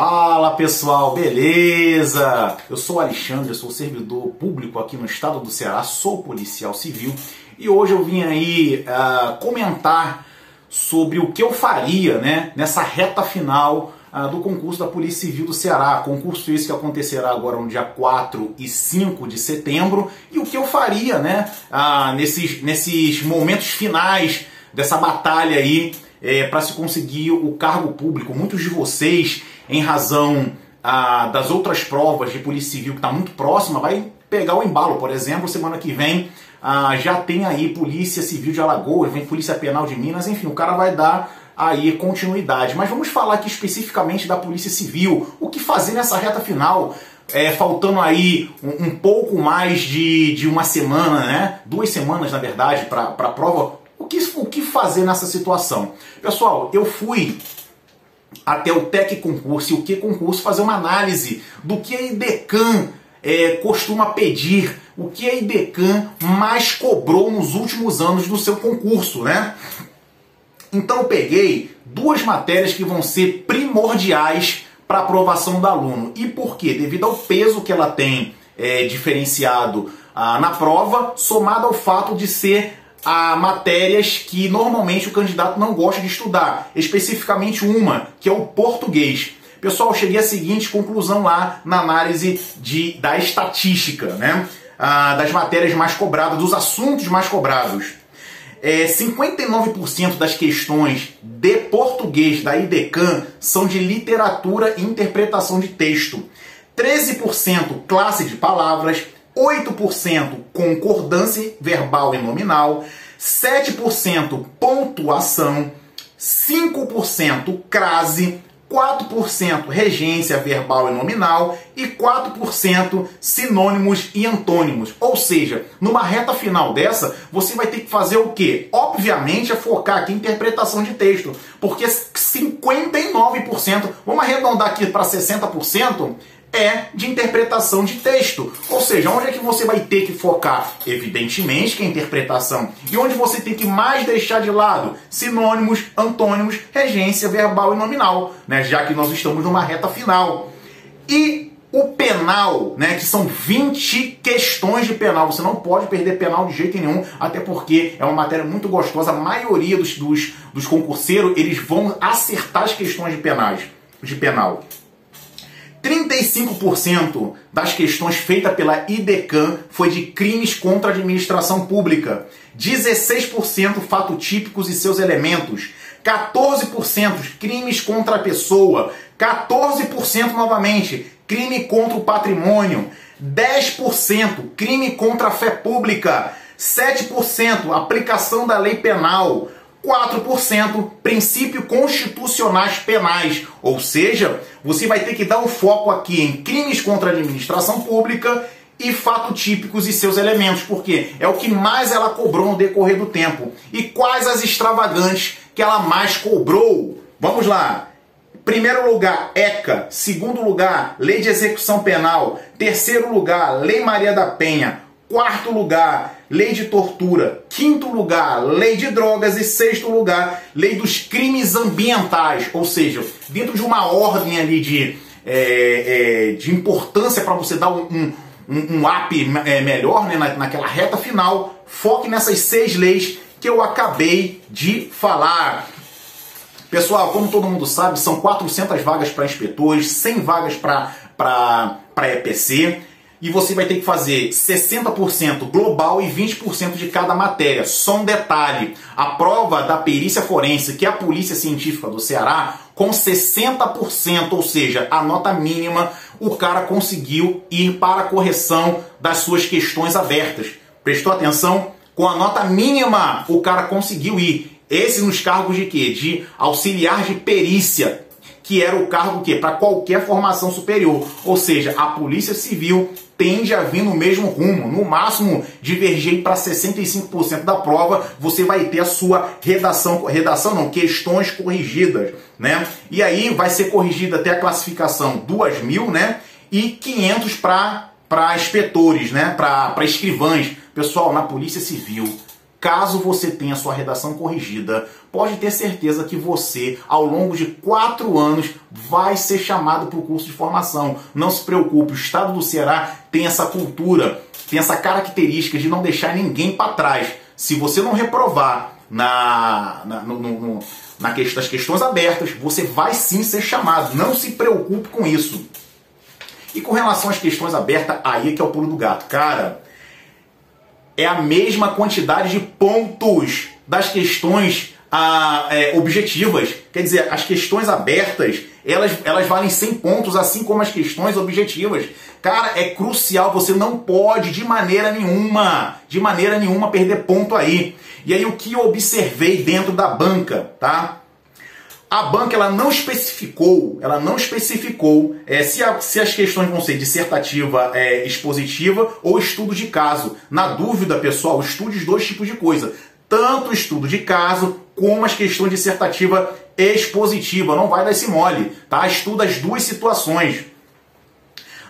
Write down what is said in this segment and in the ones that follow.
Fala pessoal, beleza? Eu sou Alexandre, sou servidor público aqui no estado do Ceará, sou policial civil e hoje eu vim aí uh, comentar sobre o que eu faria né, nessa reta final uh, do concurso da Polícia Civil do Ceará. Concurso esse que acontecerá agora no dia 4 e 5 de setembro e o que eu faria né, uh, nesses, nesses momentos finais dessa batalha aí é, para se conseguir o cargo público. Muitos de vocês, em razão ah, das outras provas de Polícia Civil que está muito próxima, vai pegar o embalo. Por exemplo, semana que vem ah, já tem aí Polícia Civil de Alagoas, vem Polícia Penal de Minas, enfim, o cara vai dar aí continuidade. Mas vamos falar aqui especificamente da Polícia Civil. O que fazer nessa reta final? É, faltando aí um, um, pouco mais de, de uma semana, né? Duas semanas, na verdade, para a prova que, o que fazer nessa situação? Pessoal, eu fui até o TEC Concurso e o que concurso fazer uma análise do que a IDECAN é, costuma pedir, o que a IDECAN mais cobrou nos últimos anos do seu concurso, né? Então eu peguei duas matérias que vão ser primordiais para aprovação do aluno. E por quê? Devido ao peso que ela tem é, diferenciado ah, na prova, somado ao fato de ser a matérias que normalmente o candidato não gosta de estudar, especificamente uma, que é o português. Pessoal, cheguei à seguinte conclusão lá na análise de, da estatística, né? Ah, das matérias mais cobradas, dos assuntos mais cobrados. É, 59% das questões de português da IDECAN são de literatura e interpretação de texto. 13% classe de palavras, 8% concordância verbal e nominal, 7% pontuação, 5% crase, 4% regência verbal e nominal e 4% sinônimos e antônimos. Ou seja, numa reta final dessa, você vai ter que fazer o quê? Obviamente é focar aqui em interpretação de texto, porque 59%, vamos arredondar aqui para 60%, é de interpretação de texto. Ou seja, onde é que você vai ter que focar? Evidentemente que é interpretação. E onde você tem que mais deixar de lado? Sinônimos, antônimos, regência verbal e nominal, né? já que nós estamos numa reta final. E o penal, né, que são 20 questões de penal. Você não pode perder penal de jeito nenhum, até porque é uma matéria muito gostosa. A maioria dos, dos, dos concurseiros, eles vão acertar as questões de penais, de penal. 35% das questões feitas pela IDECAN foi de crimes contra a administração pública, 16% fato típicos e seus elementos, 14% crimes contra a pessoa, 14% novamente crime contra o patrimônio, 10% crime contra a fé pública, 7% aplicação da lei penal, 4% princípio constitucionais penais, ou seja, você vai ter que dar um foco aqui em crimes contra a administração pública e fatos típicos e seus elementos, porque é o que mais ela cobrou no decorrer do tempo. E quais as extravagantes que ela mais cobrou? Vamos lá. Primeiro lugar, ECA. Segundo lugar, Lei de Execução Penal. Terceiro lugar, Lei Maria da Penha. Quarto lugar, lei de tortura. Quinto lugar, lei de drogas. E sexto lugar, lei dos crimes ambientais. Ou seja, dentro de uma ordem ali de, é, é, de importância para você dar um, um, um, up é, melhor né, na, naquela reta final, foque nessas seis leis que eu acabei de falar. Pessoal, como todo mundo sabe, são 400 vagas para inspetores, 100 vagas para EPC e você vai ter que fazer 60% global e 20% de cada matéria. Só um detalhe: a prova da perícia forense, que é a Polícia Científica do Ceará, com 60%, ou seja, a nota mínima, o cara conseguiu ir para a correção das suas questões abertas. Prestou atenção? Com a nota mínima, o cara conseguiu ir. Esse nos cargos de quê? De auxiliar de perícia que era o cargo que para qualquer formação superior, ou seja, a Polícia Civil tende a vir no mesmo rumo, no máximo divergir para 65% da prova, você vai ter a sua redação, redação não, questões corrigidas, né? E aí vai ser corrigida até a classificação 2000, né? E 500 para para inspetores, né? Para escrivães. Pessoal, na Polícia Civil Caso você tenha sua redação corrigida, pode ter certeza que você, ao longo de quatro anos, vai ser chamado para o curso de formação. Não se preocupe, o Estado do Ceará tem essa cultura, tem essa característica de não deixar ninguém para trás. Se você não reprovar na, na, no, no, na questão, das questões abertas, você vai sim ser chamado. Não se preocupe com isso. E com relação às questões abertas, aí é que é o pulo do gato. Cara, é a mesma quantidade de pontos das questões ah, é, objetivas. Quer dizer, as questões abertas, elas, elas valem 100 pontos, assim como as questões objetivas. Cara, é crucial, você não pode de maneira nenhuma, de maneira nenhuma perder ponto aí. E aí o que eu observei dentro da banca, tá? A banca ela não especificou, ela não especificou é, se, a, se, as questões vão ser dissertativa, é, expositiva ou estudo de caso. Na dúvida, pessoal, estude os dois tipos de coisa. Tanto o estudo de caso como as questões dissertativa expositiva. Não vai dar esse mole, tá? Estuda as duas situações.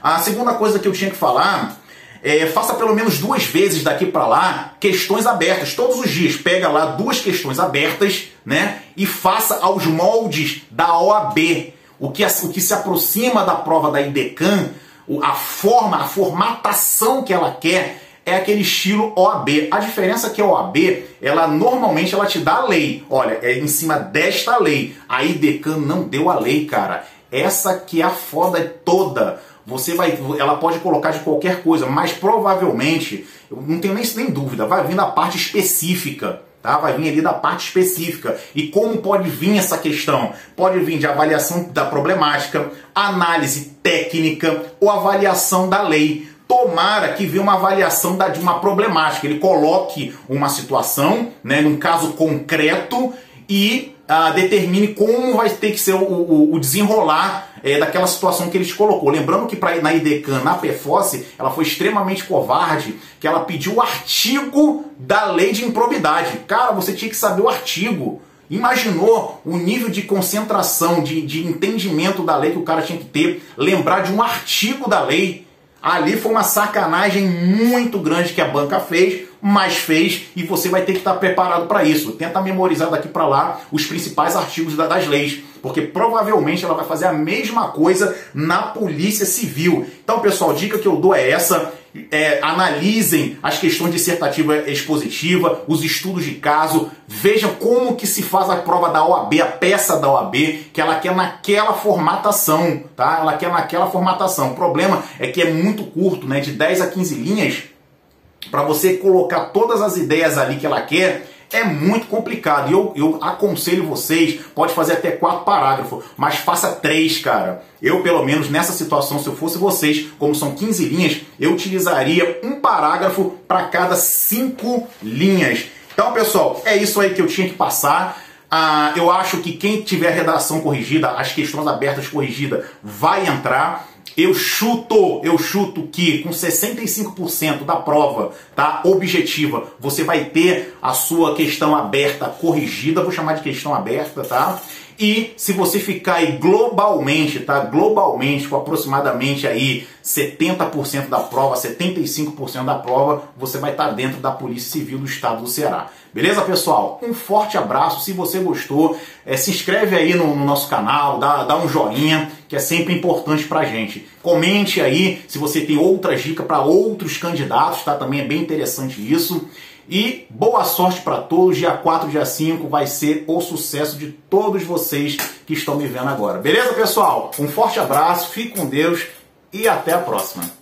A segunda coisa que eu tinha que falar é, faça pelo menos duas vezes daqui para lá questões abertas, todos os dias. Pega lá duas questões abertas, né? E faça aos moldes da OAB. O que, o que se aproxima da prova da IDECAN, a forma, a formatação que ela quer é aquele estilo OAB. A diferença é que a OAB, ela normalmente ela te dá a lei. Olha, é em cima desta lei. A IDECAN não deu a lei, cara. Essa que é a foda toda. Você vai, ela pode colocar de qualquer coisa, mas provavelmente, eu não tenho nem, nem dúvida, vai vir da parte específica. Tá? Vai vir ali da parte específica. E como pode vir essa questão? Pode vir de avaliação da problemática, análise técnica ou avaliação da lei. Tomara que venha uma avaliação da, de uma problemática. Ele coloque uma situação, né, num caso concreto, e ah, determine como vai ter que ser o, o, o desenrolar é, daquela situação que ele te colocou. Lembrando que pra, na IDECAN, na PFOS, ela foi extremamente covarde, que ela pediu o artigo da lei de improbidade. Cara, você tinha que saber o artigo. Imaginou o nível de concentração, de, de entendimento da lei que o cara tinha que ter, lembrar de um artigo da lei. Ali foi uma sacanagem muito grande que a banca fez, mas fez e você vai ter que estar preparado para isso. Tenta memorizar daqui para lá os principais artigos das leis, porque provavelmente ela vai fazer a mesma coisa na Polícia Civil. Então, pessoal, dica que eu dou é essa. É, analisem as questões dissertativa expositiva, os estudos de caso, vejam como que se faz a prova da OAB, a peça da OAB, que ela quer naquela formatação, tá? Ela quer naquela formatação. O problema é que é muito curto, né? De 10 a 15 linhas, para você colocar todas as ideias ali que ela quer, é muito complicado. E eu, eu aconselho vocês, pode fazer até quatro parágrafos, mas faça três, cara. Eu, pelo menos, nessa situação, se eu fosse vocês, como são 15 linhas, eu utilizaria um parágrafo para cada cinco linhas. Então, pessoal, é isso aí que eu tinha que passar. Ah, eu acho que quem tiver a redação corrigida, as questões abertas corrigidas, vai entrar. Eu chuto, eu chuto que com 65% da prova, tá, objetiva, você vai ter a sua questão aberta corrigida, vou chamar de questão aberta, tá? E se você ficar aí globalmente, tá? Globalmente, com aproximadamente aí 70% da prova, 75% da prova, você vai estar dentro da Polícia Civil do Estado do Ceará. Beleza, pessoal? Um forte abraço. Se você gostou, é, se inscreve aí no, no, nosso canal, dá, dá um joinha, que é sempre importante pra gente. Comente aí se você tem outras dicas para outros candidatos, tá? Também é bem interessante isso. E boa sorte para todos. Dia 4, dia 5 vai ser o sucesso de todos vocês que estão me vendo agora. Beleza, pessoal? Um forte abraço, fique com Deus e até a próxima.